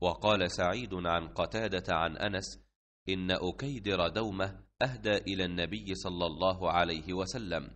وقال سعيد عن قتادة عن أنس إن أكيدر دومة أهدى إلى النبي صلى الله عليه وسلم.